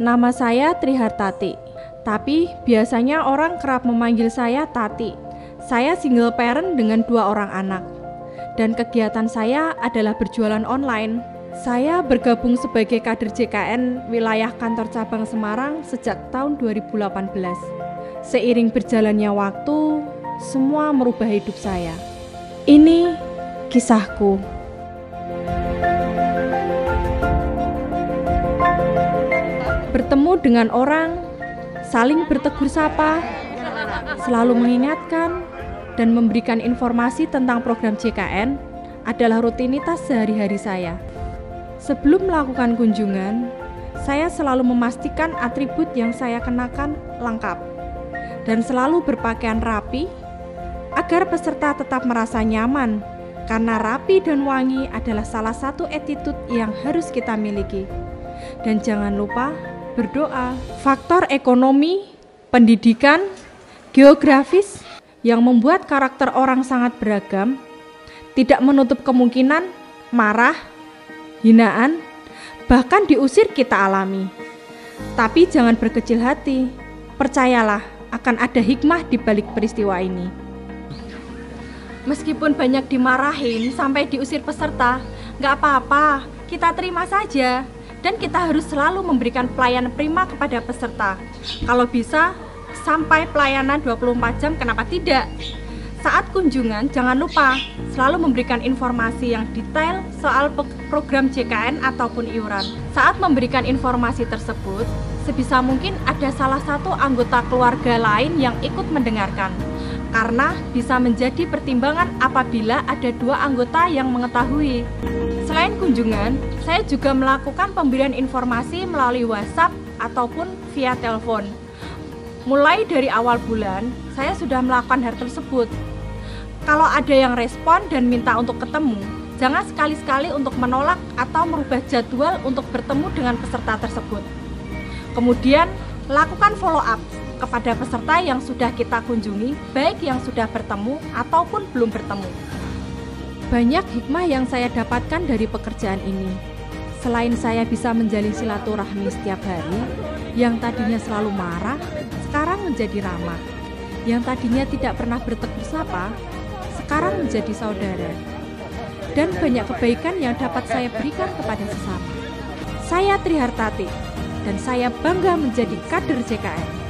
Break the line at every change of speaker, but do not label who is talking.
Nama saya Trihartati, tapi biasanya orang kerap memanggil saya Tati. Saya single parent dengan dua orang anak, dan kegiatan saya adalah berjualan online. Saya bergabung sebagai kader JKN wilayah kantor cabang Semarang sejak tahun 2018. Seiring berjalannya waktu, semua merubah hidup saya. Ini kisahku. Bertemu dengan orang, saling bertegur sapa, selalu mengingatkan, dan memberikan informasi tentang program JKN adalah rutinitas sehari-hari saya. Sebelum melakukan kunjungan, saya selalu memastikan atribut yang saya kenakan lengkap dan selalu berpakaian rapi agar peserta tetap merasa nyaman karena rapi dan wangi adalah salah satu attitude yang harus kita miliki. Dan jangan lupa berdoa. Faktor ekonomi, pendidikan, geografis yang membuat karakter orang sangat beragam tidak menutup kemungkinan marah, hinaan, bahkan diusir kita alami. Tapi jangan berkecil hati, percayalah akan ada hikmah di balik peristiwa ini. Meskipun banyak dimarahin sampai diusir peserta, nggak apa-apa, kita terima saja. Dan kita harus selalu memberikan pelayanan prima kepada peserta. Kalau bisa, sampai pelayanan 24 jam, kenapa tidak? Saat kunjungan, jangan lupa selalu memberikan informasi yang detail soal program JKN ataupun iuran. Saat memberikan informasi tersebut, sebisa mungkin ada salah satu anggota keluarga lain yang ikut mendengarkan karena bisa menjadi pertimbangan apabila ada dua anggota yang mengetahui. Selain kunjungan, saya juga melakukan pemberian informasi melalui WhatsApp ataupun via telepon. Mulai dari awal bulan, saya sudah melakukan hal tersebut. Kalau ada yang respon dan minta untuk ketemu, jangan sekali-sekali untuk menolak atau merubah jadwal untuk bertemu dengan peserta tersebut. Kemudian, lakukan follow up kepada peserta yang sudah kita kunjungi, baik yang sudah bertemu ataupun belum bertemu. Banyak hikmah yang saya dapatkan dari pekerjaan ini. Selain saya bisa menjalin silaturahmi setiap hari, yang tadinya selalu marah, sekarang menjadi ramah. Yang tadinya tidak pernah bertegur sapa, sekarang menjadi saudara. Dan banyak kebaikan yang dapat saya berikan kepada sesama. Saya Trihartati, dan saya bangga menjadi kader JKN.